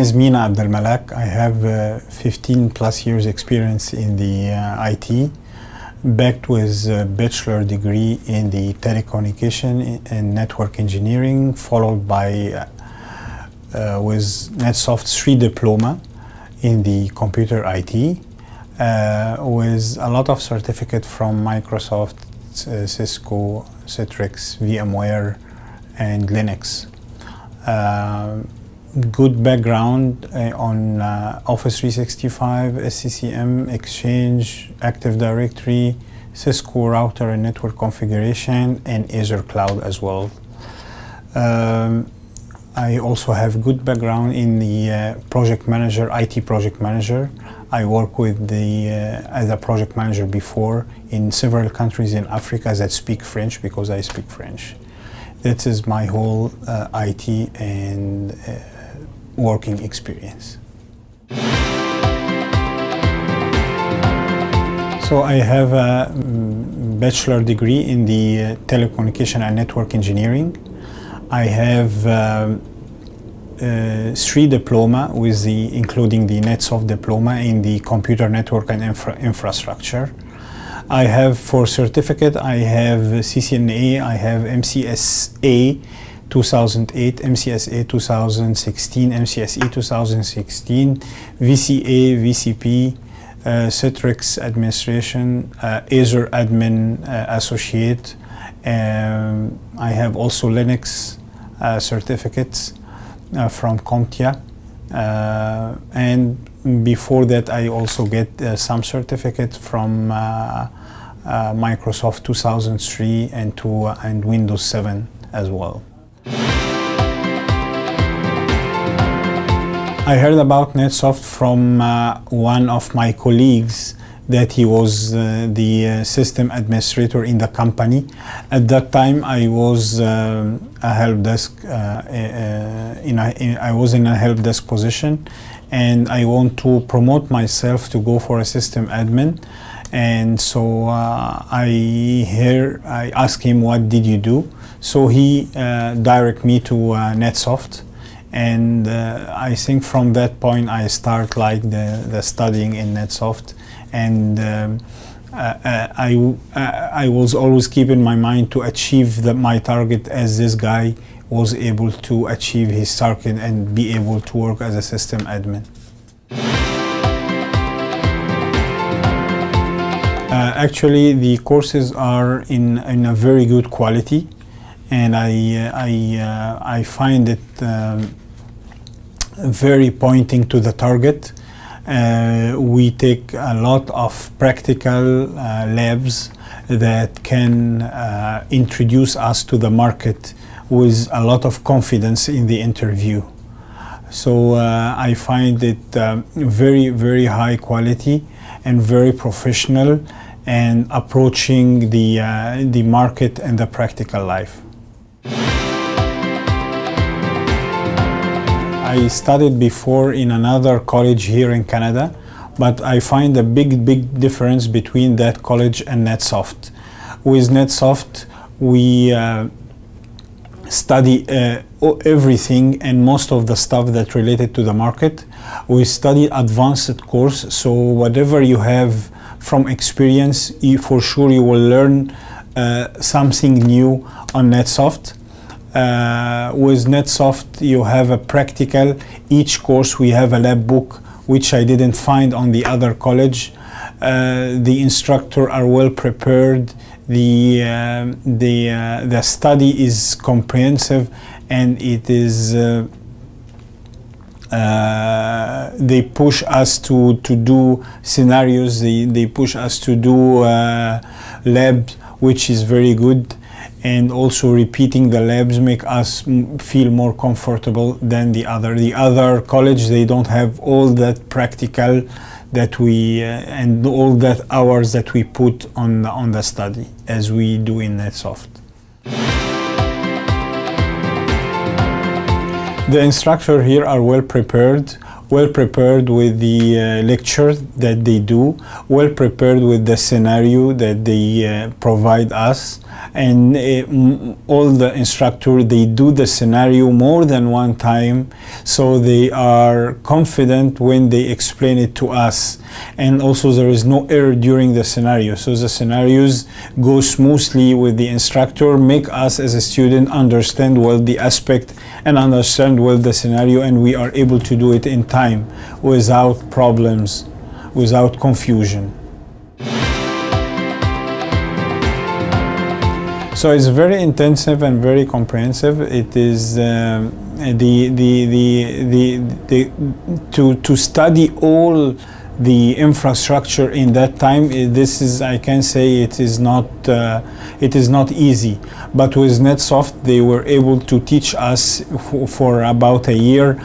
is Mina Abdelmalak. I have uh, 15 plus years experience in the uh, IT, backed with a bachelor degree in the telecommunication and network engineering, followed by uh, uh with NetSoft 3 diploma in the computer IT, uh, with a lot of certificate from Microsoft, uh, Cisco, Citrix, VMware, and Linux. Good background uh, on uh, Office 365, SCCM, Exchange, Active Directory, Cisco router and network configuration, and Azure Cloud as well. Um, I also have good background in the uh, project manager, IT project manager. I work with the uh, as a project manager before in several countries in Africa that speak French because I speak French. That is my whole uh, IT and uh, working experience. So I have a mm, bachelor degree in the uh, telecommunication and network engineering. I have um, uh, three diploma with the including the NetSoft diploma in the computer network and infra infrastructure. I have for certificate I have CCNA, I have MCSA 2008, MCSA 2016, MCSE 2016, VCA, VCP, uh, Citrix Administration, uh, Azure Admin uh, Associate. Um, I have also Linux uh, certificates uh, from CompTIA. Uh, and before that, I also get some certificate from Microsoft 2003 and, to, and Windows 7 as well. I heard about NetSoft from uh, one of my colleagues that he was uh, the uh, system administrator in the company. At that time, I was uh, a help desk. Uh, uh, in, a, in I was in a help desk position, and I want to promote myself to go for a system admin. And so I hear I ask him, "What did you do?" So he direct me to NetSoft and uh, I think from that point I start like the, the studying in NetSoft and um, uh, uh I, uh, I was always keeping my mind to achieve the, my target as this guy was able to achieve his target and be able to work as a system admin. Uh, actually, the courses are in, in a very good quality and I, uh, I, uh, I find it um, very pointing to the target. Uh, we take a lot of practical uh, labs that can uh, introduce us to the market with a lot of confidence in the interview. So uh, I find it um, very, very high quality and very professional and approaching the, the market and the practical life. I studied before in another college here in Canada, but I find a big, big difference between that college and NetSoft. With NetSoft, we uh, study uh, everything and most of the stuff that related to the market. We study advanced course, so whatever you have from experience, you, for sure you will learn uh, something new on NetSoft uh, with NetSoft, you have a practical. Each course we have a lab book, which I didn't find on the other college. Uh, the instructor are well prepared. The uh, the uh, the study is comprehensive, and it is. Uh, uh, they push us to, to do scenarios. They, they push us to do labs, which is very good and also repeating the labs make us feel more comfortable than the other. The other college, they don't have all that practical that we uh, and all that hours that we put on on the study as we do in NetSoft. The instructors here are well prepared. well prepared with the uh, lecture that they do, well prepared with the scenario that they uh, provide us, and uh, all the instructor they do the scenario more than one time, so they are confident when they explain it to us, and also there is no error during the scenario, so the scenarios go smoothly with the instructor, make us as a student understand well the aspect and understand well the scenario, and we are able to do it in time without problems, without confusion. So it's very intensive and very comprehensive. It is um, the, the, the, the, the, to, to study all the infrastructure in that time this is i can say it is not uh, it is not easy but with netsoft they were able to teach us for about a year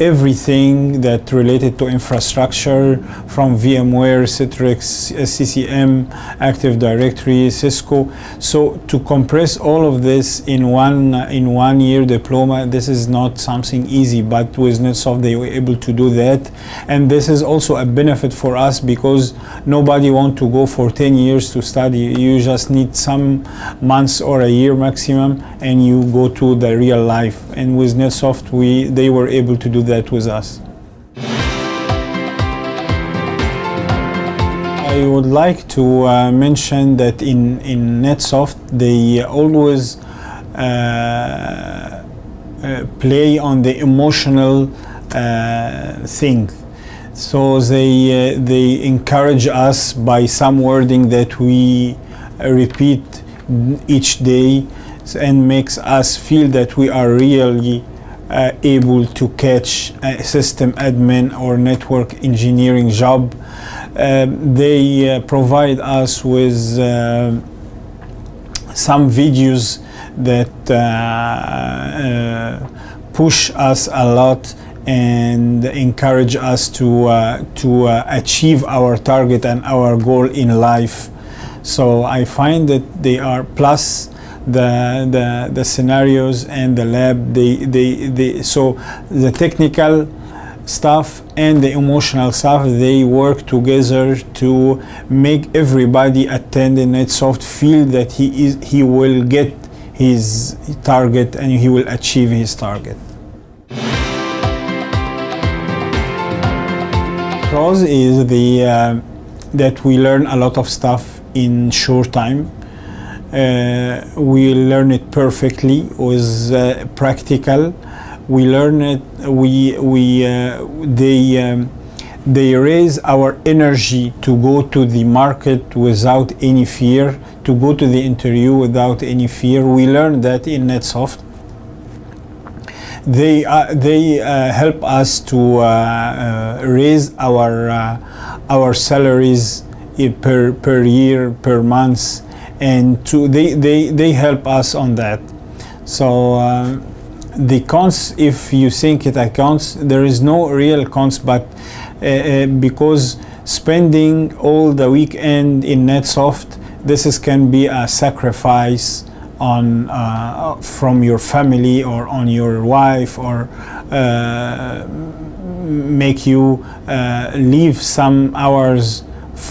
everything that related to infrastructure from VMware, Citrix, SCCM, Active Directory, Cisco. So to compress all of this in one in one year diploma, this is not something easy. But with NetSoft, they were able to do that, and this is also a benefit for us because nobody want to go for 10 years to study. You just need some months or a year maximum, and you go to the real life. And with NetSoft, we they were able to do that with us. I would like to uh, mention that in, in NetSoft they always uh, uh, play on the emotional uh, thing. So they, uh, they encourage us by some wording that we repeat each day and makes us feel that we are really uh, able to catch a system admin or network engineering job. Uh, they uh, provide us with uh, some videos that uh, uh, push us a lot and encourage us to to achieve our target and our goal in life. So I find that they are plus the, the, the scenarios and the lab. They, they, they, so the technical stuff and the emotional stuff they work together to make everybody attend in NetSoft feel that he is he will get his target and he will achieve his target. Pros is the uh, that we learn a lot of stuff in short time we learn it perfectly with uh, practical. We learn it we we uh, they um, they raise our energy to go to the market without any fear to go to the interview without any fear. We learn that in netsoft. They uh, they uh, help us to uh, raise our our salaries per per year per month and to they, they, they help us on that. So uh, the cons, if you think it accounts, there is no real cons, but uh, uh, because spending all the weekend in NetSoft, this is, can be a sacrifice on uh, from your family or on your wife or uh, make you uh, leave some hours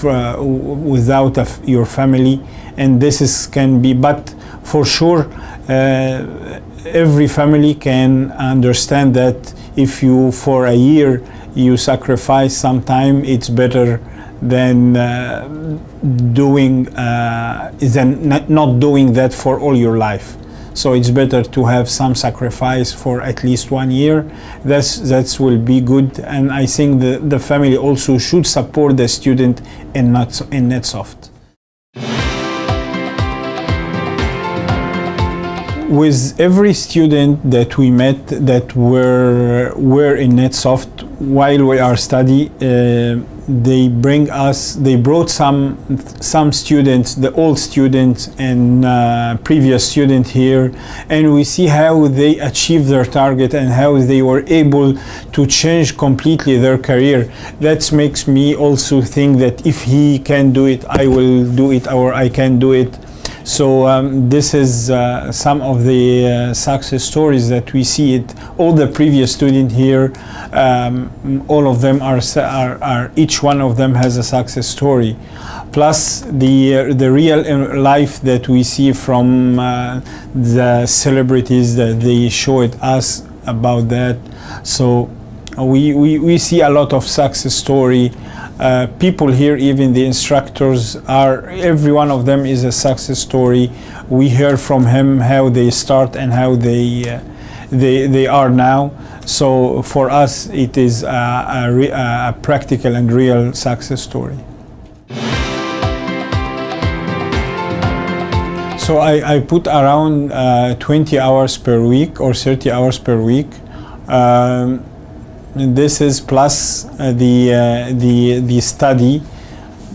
without your family and this is can be but for sure uh, every family can understand that if you for a year you sacrifice some time it's better than uh, doing uh, than not doing that for all your life. So it's better to have some sacrifice for at least one year. That's that will be good. And i think the, the family also should support the student in not in netsoft with every student that we met that were were in NetSoft while we are study, uh, they bring us. They brought some some students, the old students and uh, previous student here, and we see how they achieve their target and how they were able to change completely their career. That makes me also think that if he can do it, I will do it, or I can do it So um, this is uh, some of the uh, success stories that we see. It all the previous student here, um, all of them are, are, are each one of them has a success story, plus the uh, the real uh, life that we see from uh, the celebrities that they show it us about that. So we, we, we see a lot of success story uh, people here, even the instructors, are every one of them is a success story. We hear from him how they start and how they uh, they they are now. So for us, it is a, a, a practical and real success story. So I, I put around uh, 20 hours per week or 30 hours per week. Um, this is plus uh, the uh, the the study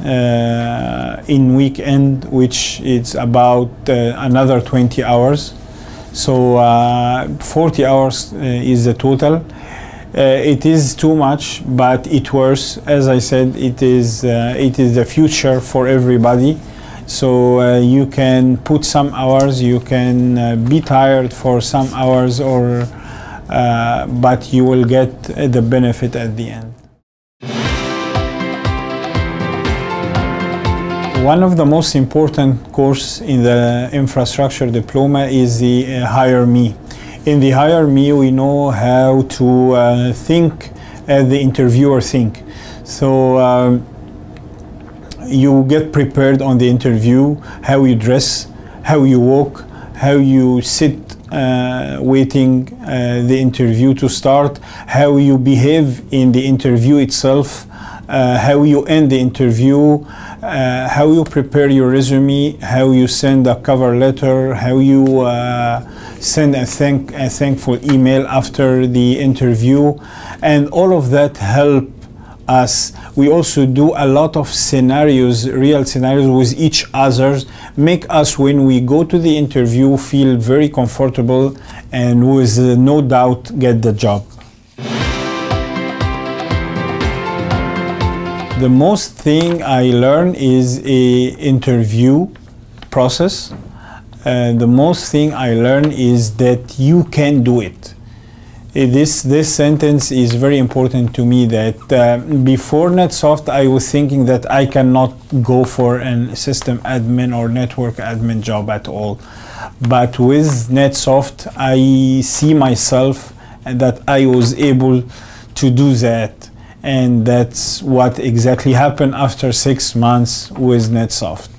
uh, in weekend, which is about another 20 hours. So 40 hours is the total. Uh, it is too much, but it works. As I said, it is uh, it is the future for everybody. So uh, you can put some hours, you can be tired for some hours, or uh, but you will get the benefit at the end. One of the most important course in the infrastructure diploma is the uh, Hire Me. In the Hire Me, we know how to uh, think as the interviewer think. So um, you get prepared on the interview, how you dress, how you walk, how you sit uh, waiting uh, the interview to start, how you behave in the interview itself, uh, how you end the interview, uh, how you prepare your resume, how you send a cover letter, how you send a, thank, a thankful email after the interview, and all of that help us. We also do a lot of scenarios, real scenarios with each others, make us when we go to the interview feel very comfortable and with uh, no doubt get the job. The most thing I learn is a interview process. Uh, the most thing I learn is that you can do it this this sentence is very important to me that uh, before netsoft i was thinking that i cannot go for an system admin or network admin job at all. But with netsoft i see myself that i was able to do that. And that's what exactly happened after six months with netsoft.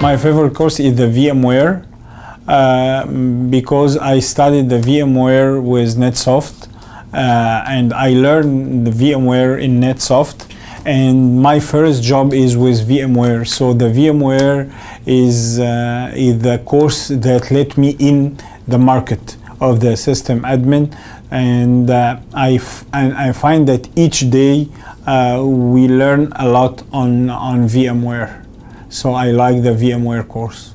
My favorite course is the vmware uh, because I studied the VMware with NetSoft uh, and I learned the VMware in NetSoft and my first job is with VMware. So the VMware is, uh, is the course that let me in the market of the system admin and uh, I, and I find that each day uh, we learn a lot on, on VMware. So I like the VMware course.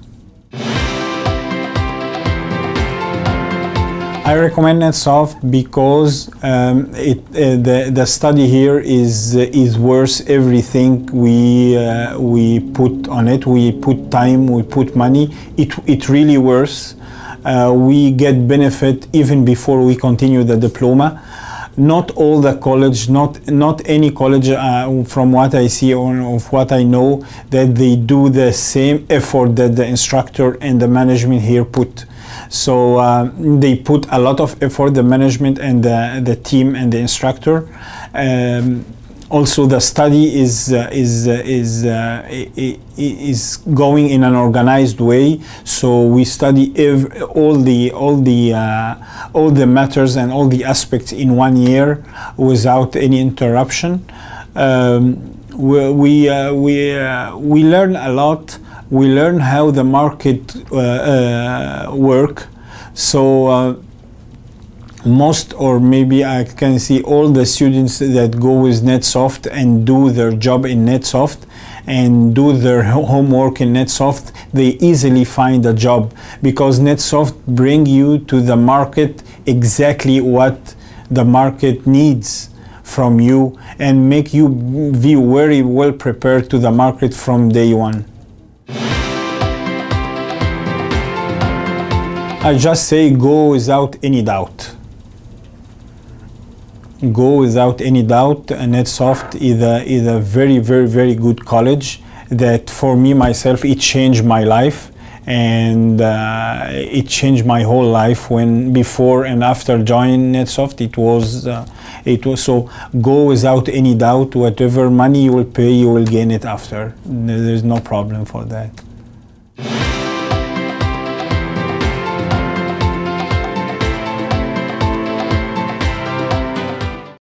I recommend NetSoft because um, it, uh, the, the study here is, uh, is worth everything we, uh, we put on it. We put time, we put money. It, it really works. Uh, we get benefit even before we continue the diploma. Not all the college, not, not any college uh, from what I see or of what I know, that they do the same effort that the instructor and the management here put. So uh, they put a lot of effort, the management and the, the team and the instructor. Um, also, the study is uh, is uh, is uh, is going in an organized way. So we study all the all the uh, all the matters and all the aspects in one year without any interruption. Um, we we uh, we, we learn a lot we learn how the market uh, uh, work. So uh, most or maybe I can see all the students that go with NetSoft and do their job in NetSoft and do their homework in NetSoft, they easily find a job because NetSoft bring you to the market exactly what the market needs from you and make you be very well prepared to the market from day one. I just say go without any doubt. Go without any doubt. NetSoft is a, is a very, very, very good college that for me, myself, it changed my life and uh, it changed my whole life when before and after joining NetSoft it was uh, it was so go without any doubt whatever money you will pay you will gain it after there's no problem for that